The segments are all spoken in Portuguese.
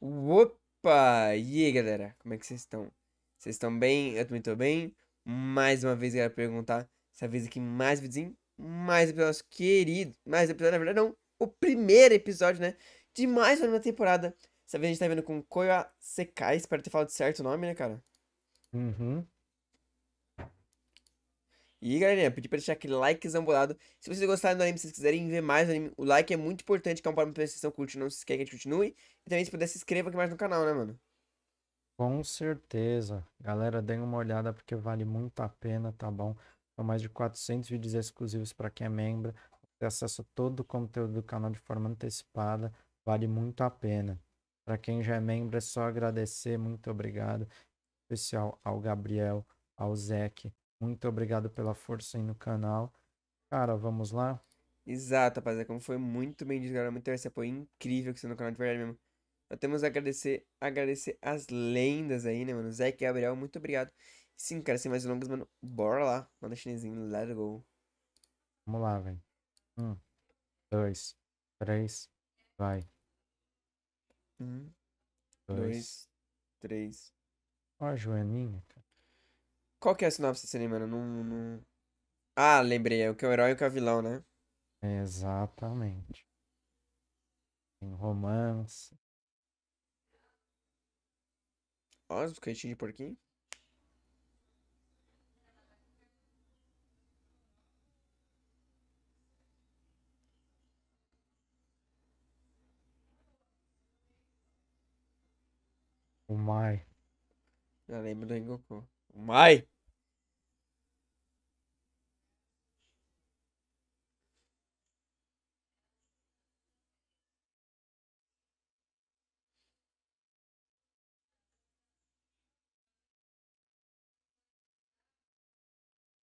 Opa! E aí, galera? Como é que vocês estão? Vocês estão bem? Eu também tô bem. Mais uma vez, galera, perguntar. Dessa vez aqui, mais videozinho, mais episódio querido. Mais episódio, na verdade, não. O primeiro episódio, né? De mais uma temporada. Dessa vez a gente tá vendo com Koya Sekai. Espero ter falado certo o nome, né, cara? Uhum. E galerinha, pedir pra deixar aquele like zambolado. Se vocês gostaram do anime, se vocês quiserem ver mais anime, o like é muito importante, que é um parâmetro pra vocês curtindo, não se esqueça que a gente continue. E também se puder, se inscreva aqui mais no canal, né, mano? Com certeza. Galera, deem uma olhada porque vale muito a pena, tá bom? São mais de 400 vídeos exclusivos para quem é membro. Você acessa todo o conteúdo do canal de forma antecipada. Vale muito a pena. Para quem já é membro, é só agradecer. Muito obrigado. Em especial ao Gabriel, ao Zeke. Muito obrigado pela força aí no canal. Cara, vamos lá? Exato, rapaziada. Como foi muito bem dito, galera. Muito esse apoio incrível que você no canal de verdade mesmo. Nós temos a agradecer, agradecer as lendas aí, né, mano? Zé e Gabriel, muito obrigado. Sim, cara, sem mais delongas, mano. Bora lá. Manda chinesinho, let it go. Vamos lá, velho. Um, dois, três, vai. Um, Dois. dois, três. Ó a Joaninha, cara. Qual que é a sinopse desse anime, mano? Não, não... Ah, lembrei. É o que é o herói e o que é o vilão, né? Exatamente. Tem romance. Ó, os biscoitinhos de porquinho. O Mai. Já lembro do Rengoku. Mai!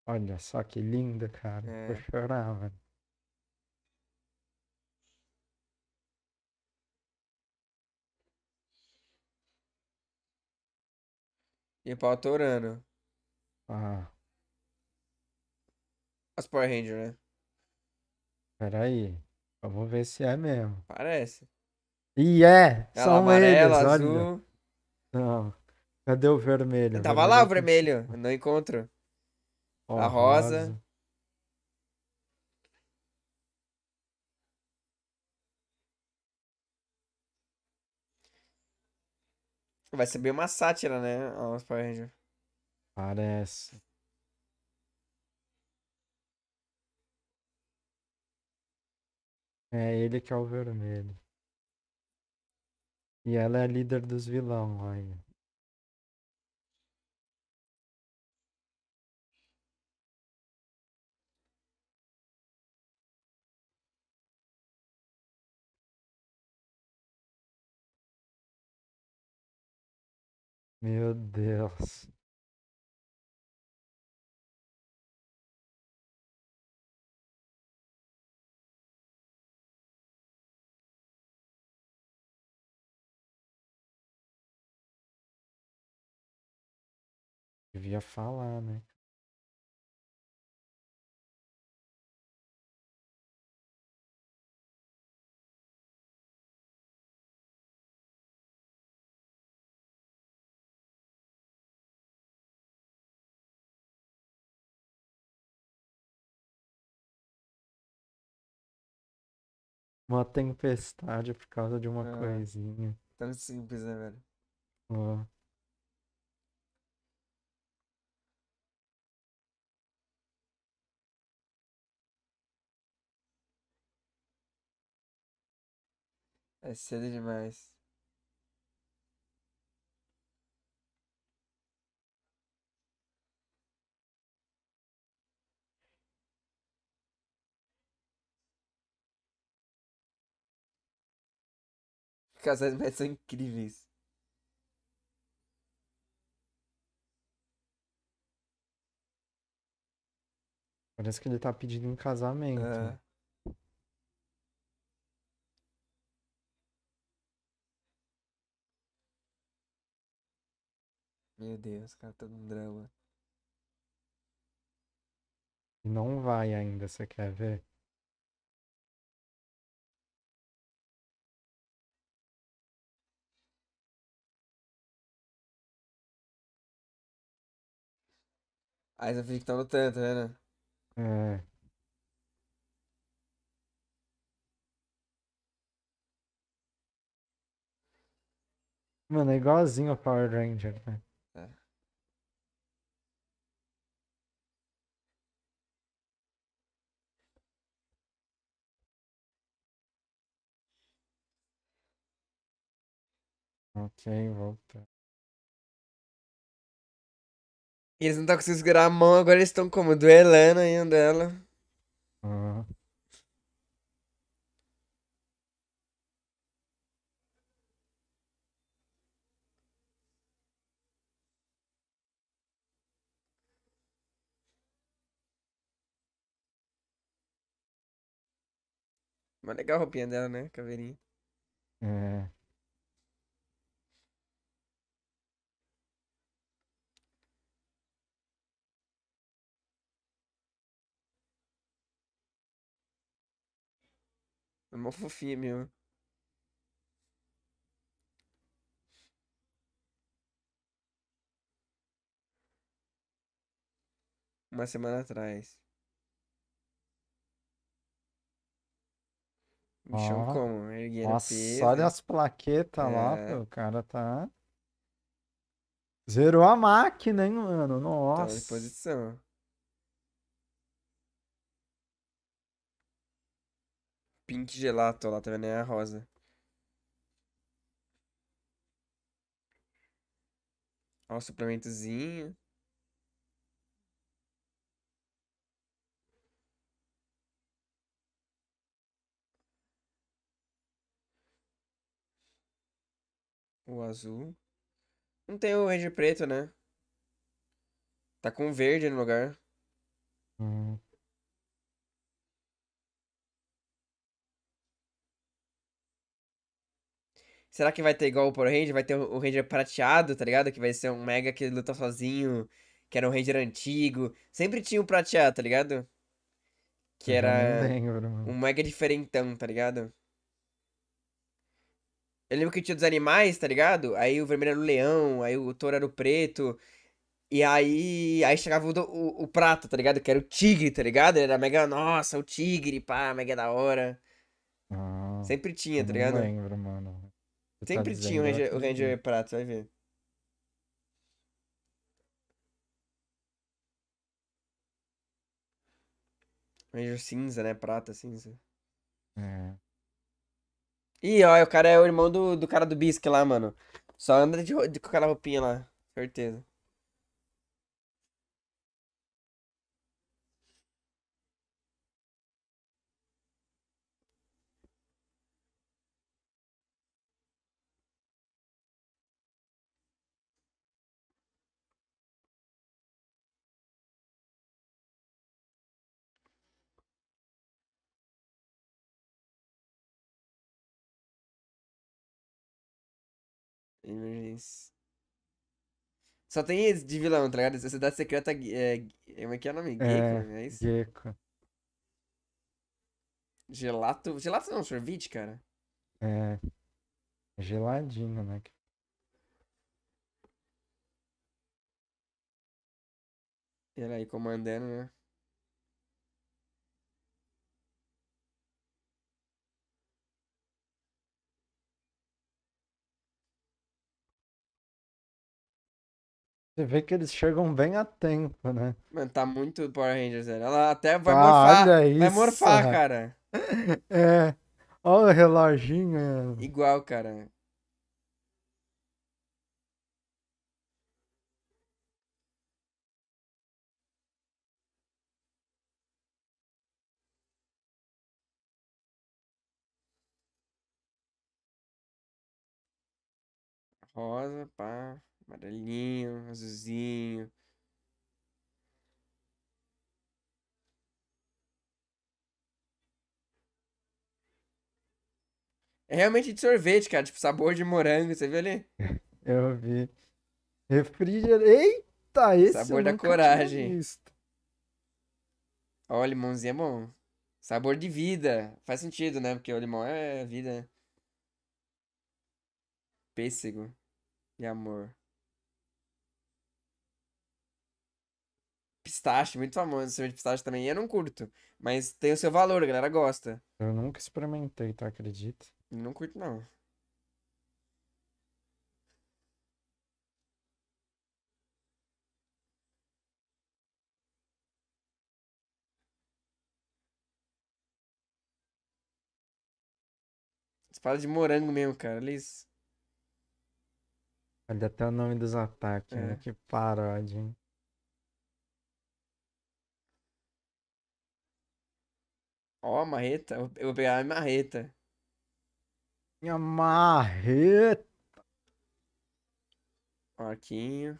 Olha só que linda, cara. É. Vou chorar, mano. E pau atorando. Ah, As Power Ranger, né? peraí. Vamos ver se é mesmo. Parece. E é! Ela São amarela, eles, olha. azul. Não. Cadê o vermelho? Tava lá o vermelho. Não encontro. Ó, a rosa. Vai ser bem uma sátira, né? Power Ranger. Parece. É ele que é o vermelho. E ela é a líder dos vilão, olha. Meu Deus. Devia falar, né? Uma tempestade por causa de uma Ah. coisinha. Tão simples, né, velho? Ó. É cedo demais. Casais médicos são incríveis. Parece que ele tá pedindo em casamento. Ah. Meu Deus, cara, todo um drama. Não vai ainda, você quer ver? Aí você fica que tá lutando, tá vendo? É. Mano, é igualzinho o Power Ranger, né? É. Ok, volta. Eles não estão conseguindo segurar a mão, agora eles estão como? Duelando ainda ela. Ah, Mas legal a roupinha dela, né? Caveirinha. é. É mó fofinha mesmo. Uma semana atrás. Bichão Ó. como? Erguendo Nossa, peso. olha as plaquetas lá, É. pô, o cara tá. Zerou a máquina, hein, mano? Tá na Nossa. disposição. Pink gelato lá, tá vendo? É a rosa. Ó, o suplementozinho. O azul. Não tem o Ranger preto, né? Tá com verde no lugar. Hum, Será que vai ter igual o Power Ranger? Vai ter o Ranger prateado, tá ligado? Que vai ser um Mega que luta sozinho, que era um Ranger antigo. Sempre tinha o prateado, tá ligado? Que era lembro, um Mega diferentão, tá ligado? Eu lembro que tinha dos animais, tá ligado? Aí o vermelho era o leão, aí o touro era o preto. E aí, aí chegava o, o, o prato, tá ligado? Que era o tigre, tá ligado? Ele era mega, nossa, o tigre, pá, mega da hora. Ah, Sempre tinha, tá não ligado? lembro, mano. Você tá Sempre tinha o Ranger, o. Ranger prato, vai ver. Ranger cinza, né? Prata, cinza. É. Ih, ó, o cara é o irmão do, do cara do Bisque lá, mano. Só anda de, de, com aquela roupinha lá. Certeza. Emergência. Só tem esse de vilão, tá ligado? Sociedade Secreta. É, é, como é que é o nome? Gecko, É, é isso? Gecko. Gelato. Gelato não, sorvete, cara. É. Geladinho, né? Ele aí comandando, né? Você vê que eles chegam bem a tempo, né? Mano, tá muito Power Rangers, velho. Ela até vai Ah, morfar. olha Vai isso. morfar, cara. É. Olha o reloginho. Igual, cara. Rosa, pá. Amarelinho, azulzinho. É realmente de sorvete, cara. Tipo, sabor de morango. Você viu ali? Eu vi. Refrigerante. Eita, esse Sabor da coragem. Ó, o limãozinho é bom. Sabor de vida. Faz sentido, né? Porque o limão é vida. né? Pêssego e amor. Pistache, muito famoso. Sorvete de pistache também. Eu não curto. Mas tem o seu valor, a galera gosta. Eu nunca experimentei, tu acredita? Não curto, não. Espada de morango mesmo, cara. Olha isso. Olha até o nome dos ataques, É. né? Que paródia, hein? Ó, a marreta. Eu vou pegar a marreta. Minha marreta! Arquinho.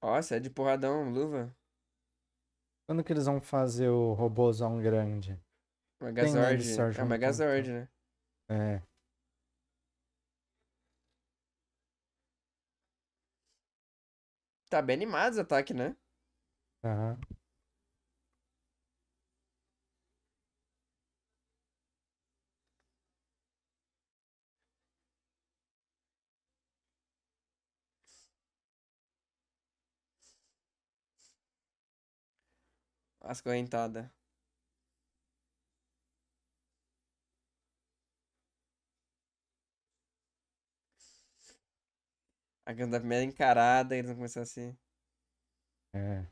Ó, essa é de porradão, luva. Quando que eles vão fazer o robôzão grande? Megazord. Sérgio, É o Megazord, né? É. Tá bem animado os ataques, né? Tá. As correntadas. A da primeira encarada, eles vão começar assim. É.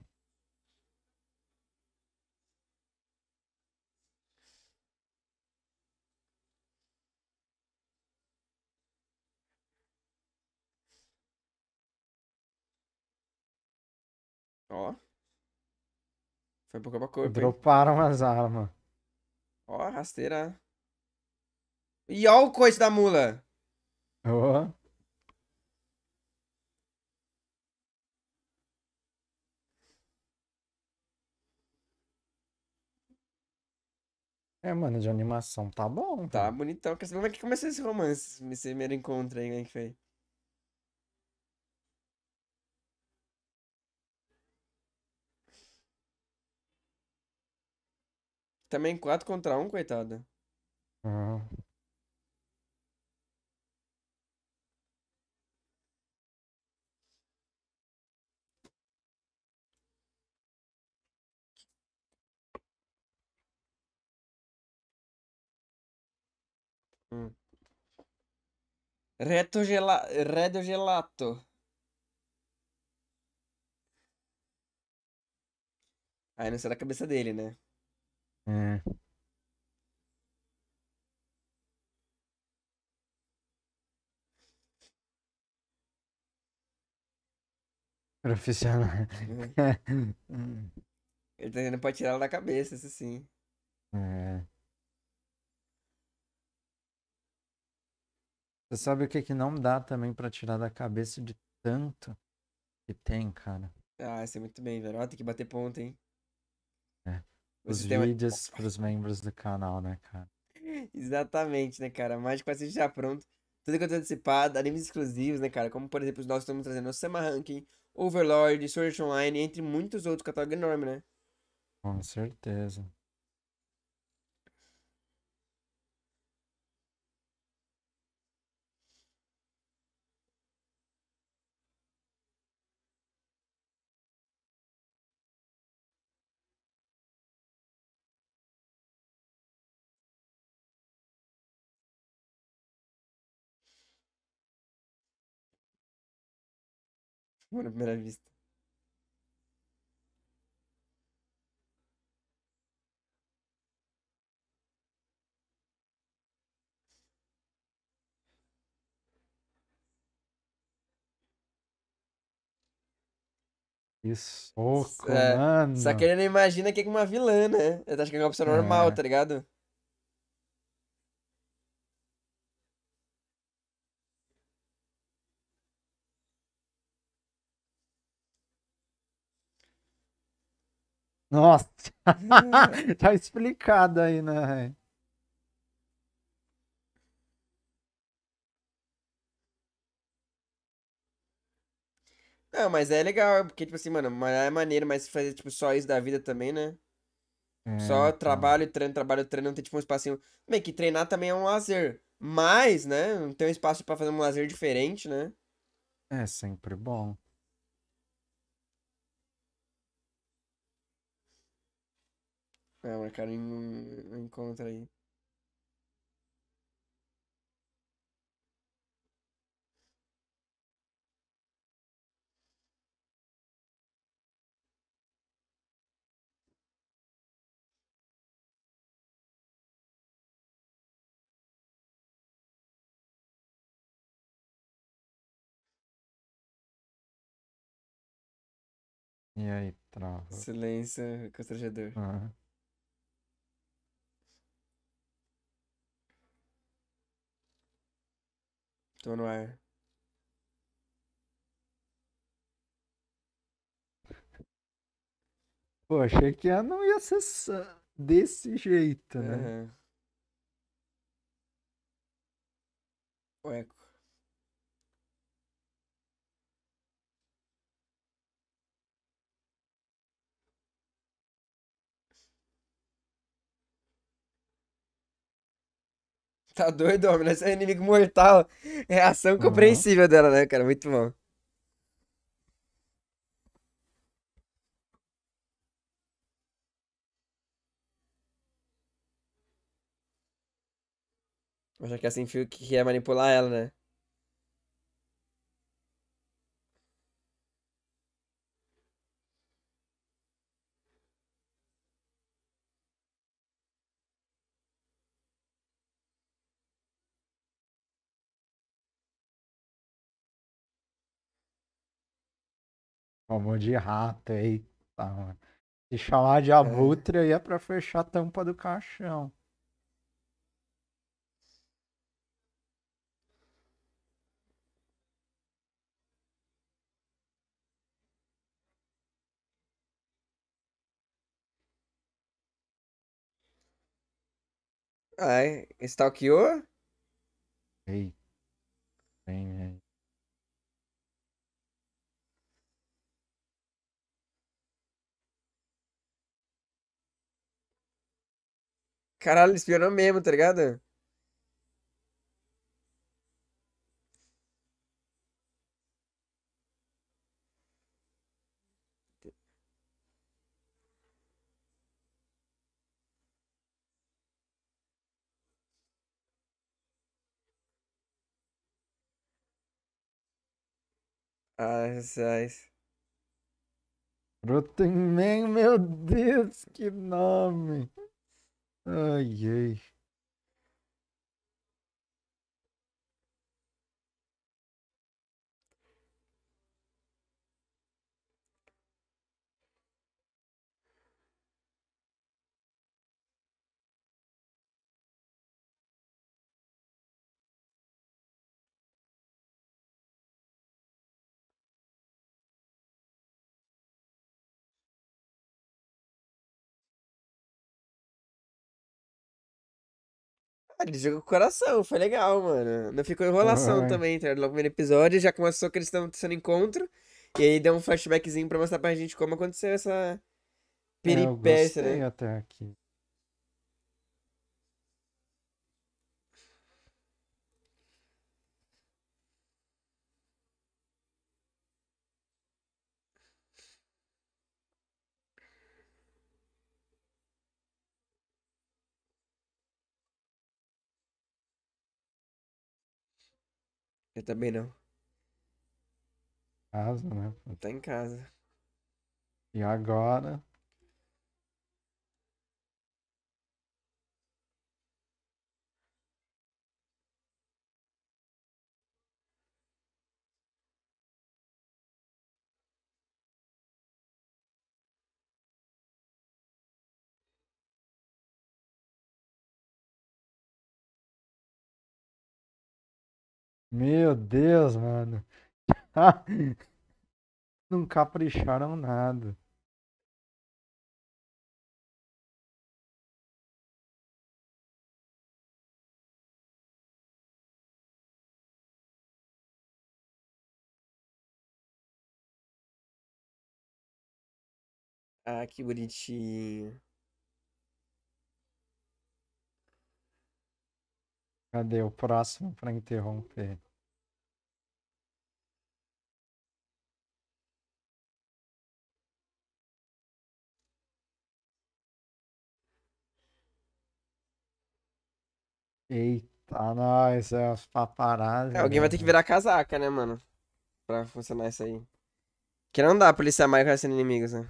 Ó. Foi por corpo a corpo, hein? Droparam as armas. Ó, rasteira. E ó o coice da mula. Ó. É, mano, de animação tá bom. Tá bonitão. Quer saber como é que começou esse romance? Esse primeiro encontro aí, como é que foi? Também 4 contra 1, coitada. Ah. Reto gela... Redo gelato. Aí não sei da cabeça dele, né? É. Profissional. Ele tá indo pra tirar ela da cabeça, isso sim. É. Você sabe o que que não dá também pra tirar da cabeça de tanto que tem, cara? Ah, isso é muito bem, velho. Ó, tem que bater ponto, hein? É. Os vídeos pros membros do canal, né, cara? Exatamente, né, cara? Mais de 400 já pronto. Tudo conteúdo antecipado, animes exclusivos, né, cara? Como, por exemplo, os nossos estamos trazendo o Sama Ranking, Overlord, Sword Online, entre muitos outros catálogo enorme, né? Com certeza. Amor à primeira vista. Que soco, É, mano. Só que ele não imagina que é uma vilã, né? Ele acha que é uma pessoa normal, É. tá ligado? Nossa. tá explicado aí, né? Não, mas é legal, porque, tipo assim, mano, é maneiro, mas fazer, tipo, só isso da vida também, né? É, Só então. trabalho, treino, trabalho, treino, não tem, tipo, um espacinho. Bem, que treinar também é um lazer. Mas, né, não tem um espaço pra fazer um lazer diferente, né? É sempre bom. É, marcaram um, um encontro aí. E aí, trava. Silêncio constrangedor. Ah, Tô no ar. Pô, achei que ela não ia ser desse jeito, né? Aham. O Tá doido, homem? Esse é inimigo mortal. Reação Aham. compreensível dela, né, cara? Muito bom. Acha que assim fio que quer manipular ela, né? Chamou de rato, eita, mano. Se chamar de É. abutre aí é pra fechar a tampa do caixão. Ai, stalkeou? Eita, vem Caralho, espionou mesmo, tá ligado? Ai, ai. Rotenman, meu Deus, que nome. Ai, Ele jogou com o coração, foi legal, mano. Não ficou enrolação Foi. também, tá? ligado? Logo no primeiro episódio já começou que eles estão tendo encontro. E aí deu um flashbackzinho pra mostrar pra gente como aconteceu essa É, eu peripécia, né? até aqui. Eu também não. Casa, né? Tá em casa. E agora? Meu Deus, mano. Não capricharam nada. Ah, que bonitinho. Cadê o próximo pra interromper? Eita, nós, é os paparazzi. É, alguém vai ter que virar casaca, né, mano? Pra funcionar isso aí. Que não dá policiar mais sendo inimigos, né?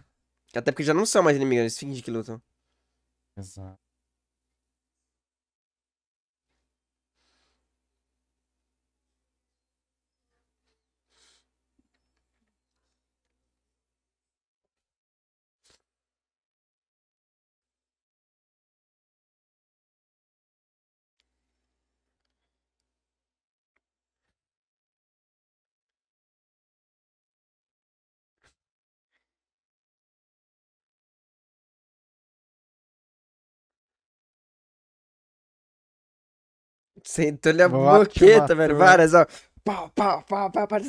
Até porque já não são mais inimigos, eles fingem que lutam. Exato. Sentou-lhe a boqueta, velho. turma. Várias, ó. Pau, pau, pau, pau, pau.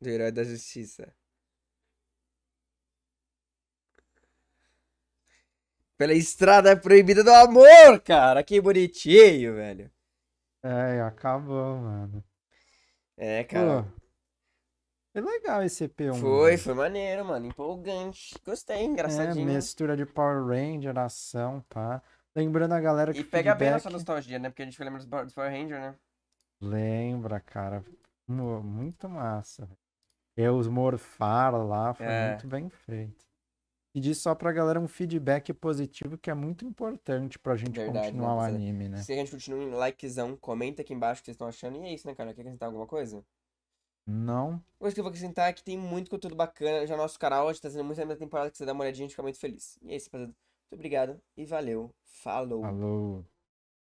Do herói da justiça. Pela estrada proibida do amor, cara. Que bonitinho, velho. É, acabou, mano. É, cara. Pô, foi legal esse EP1. Foi, velho. foi maneiro, mano. Empolgante. Gostei, É, engraçadinho. mistura de Power Ranger, ação, pá. Lembrando a galera que E pega bem a nossa feedback- nostalgia, né? Porque a gente foi lembrar dos Power Ranger, né? Lembra, cara. Mu- Muito massa. velho. E os morfar lá, foi É. muito bem feito. E diz só pra galera um feedback positivo que é muito importante pra gente Verdade, continuar o né? anime, né? Se a gente continua em likezão, comenta aqui embaixo o que vocês estão achando. E é isso, né, cara? Quer acrescentar alguma coisa? Não? Coisa que eu vou acrescentar é que tem muito conteúdo bacana já no nosso canal. A gente tá fazendo muito na temporada que você dá uma olhadinha, a gente fica muito feliz. E é isso, rapaziada. Muito obrigado e valeu. Falou. Falou.